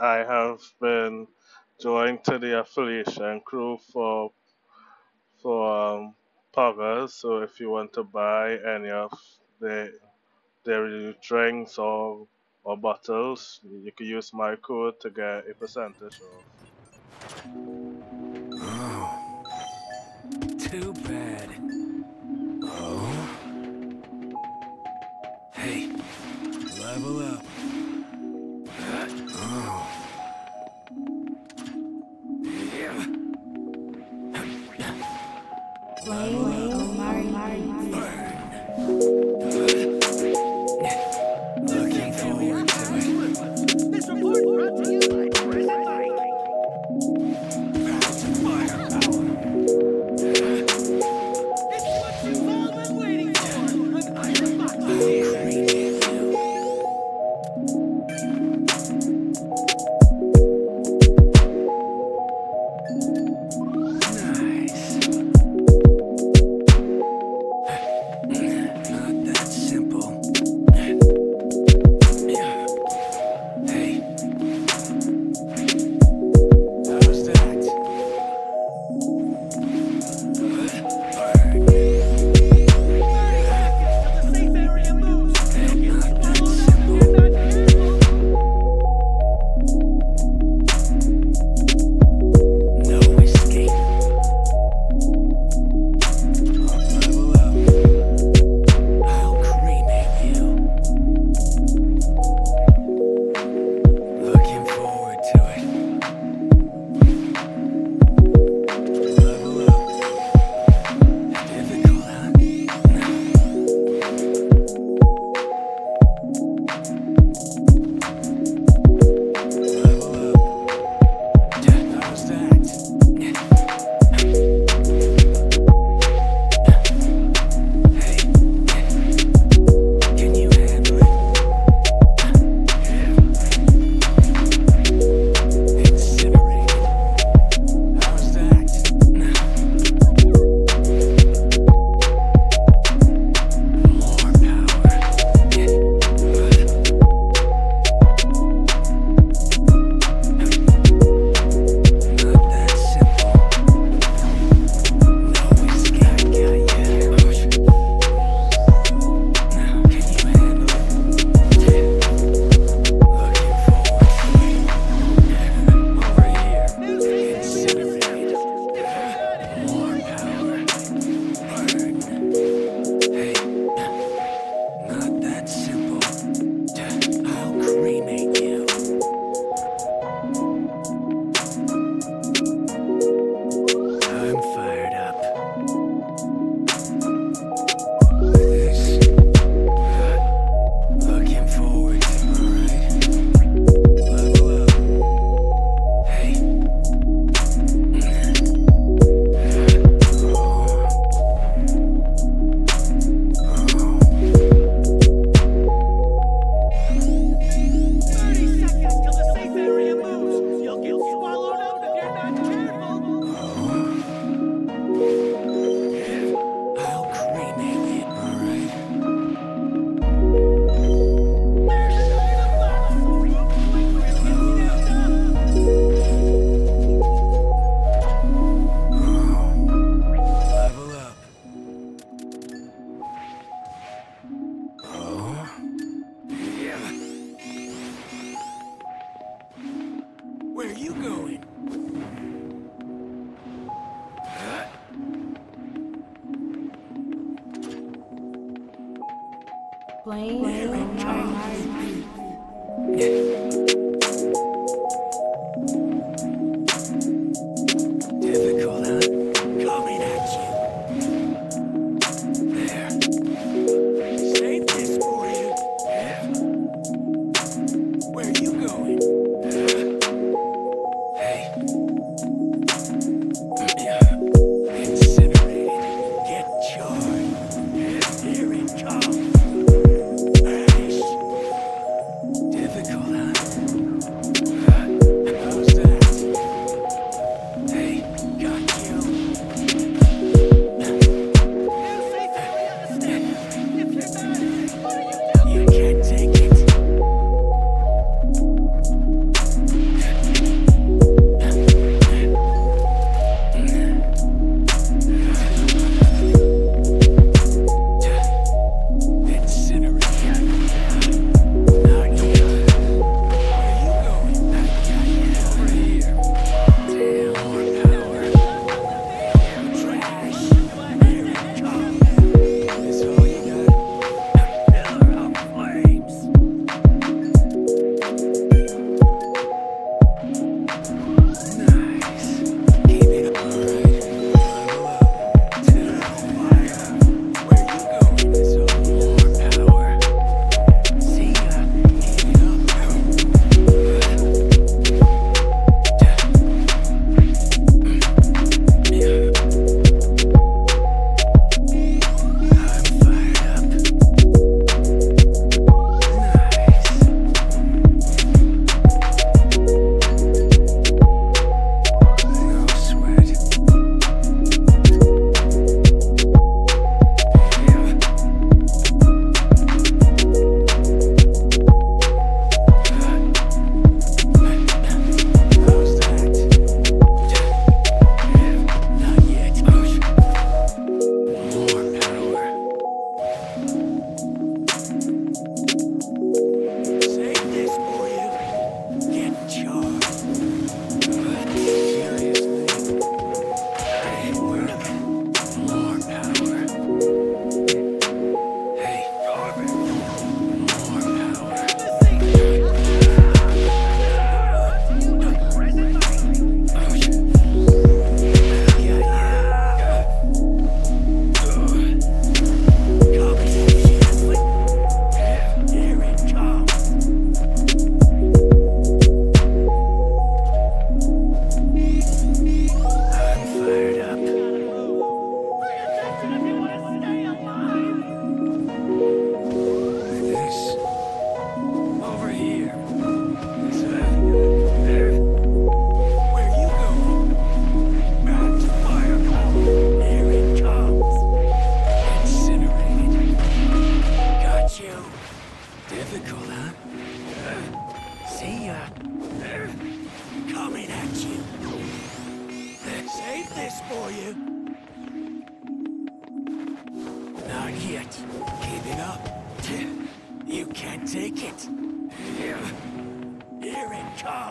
I have been joined to the affiliation crew for for um, Poggers. So if you want to buy any of the dairy drinks or or bottles, you can use my code to get a percentage off. Oh. Too bad. Oh. Hey, level up. Playing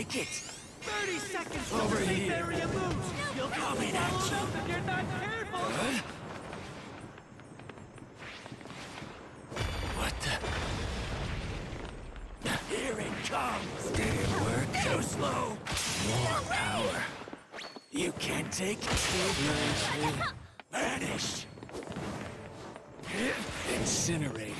make it. 30 seconds over here. Area moves. You'll be swallowed up if you're not careful. Huh? What the? Here it comes. Damn, we're too slow. More power. You can't take it. Still Vanish. Incinerated.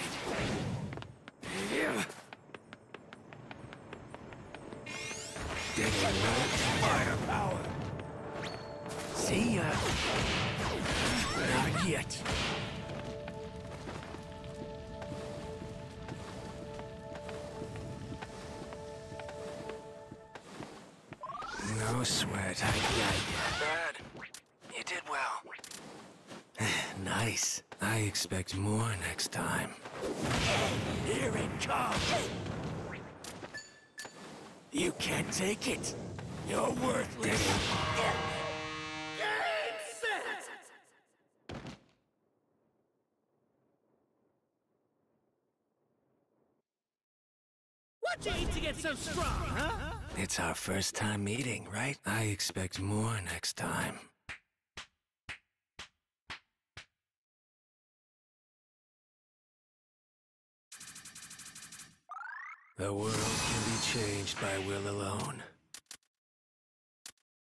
No sweat. Bad. You did well. nice. I expect more next time. Here it comes! You can't take it! You're worthless! What you eat to get so strong, huh? It's our first time meeting, right? I expect more next time. The world can be changed by will alone.